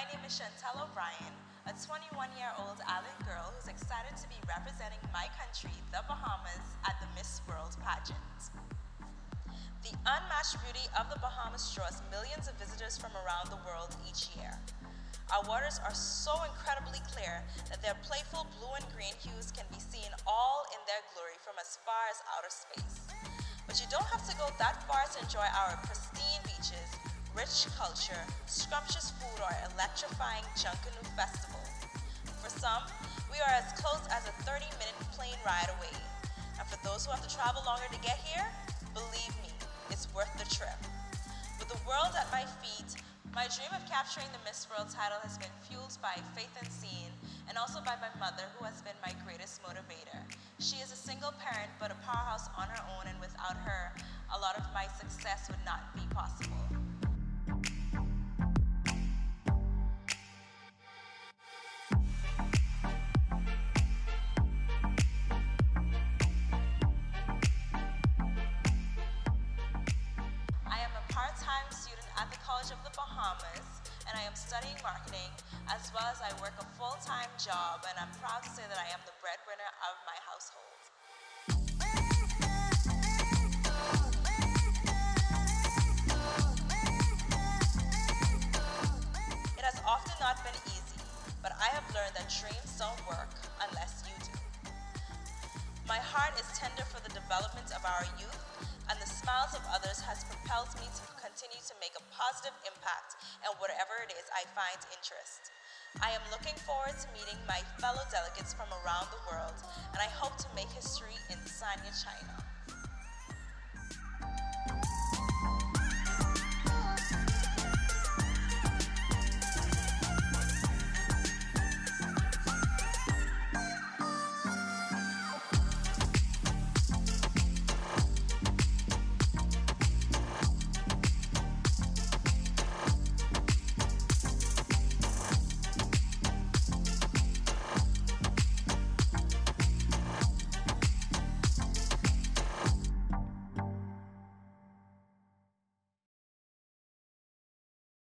My name is Chantel O'Brian, a 21-year-old island girl who's excited to be representing my country, the Bahamas, at the Miss World pageant. The unmatched beauty of the Bahamas draws millions of visitors from around the world each year. Our waters are so incredibly clear that their playful blue and green hues can be seen all in their glory from as far as outer space. But you don't have to go that far to enjoy our pristine rich culture, scrumptious food, or electrifying Junkanoo Festival. For some, we are as close as a 30-minute plane ride away. And for those who have to travel longer to get here, believe me, it's worth the trip. With the world at my feet, my dream of capturing the Miss World title has been fueled by faith and seeing, and also by my mother, who has been my greatest motivator. She is a single parent, but a powerhouse on her own, and without her, a lot of my success would not be possible. At the College of the Bahamas and I am studying marketing as well as I work a full-time job and I'm proud to say that I am the breadwinner of my household. It has often not been easy, but I have learned that dreams don't work unless you do. My heart is tender for the development of our youth and the smiles of others has propelled me to continue to make a positive impact in whatever it is I find interest. I am looking forward to meeting my fellow delegates from around the world, and I hope to make history in Sanya, China.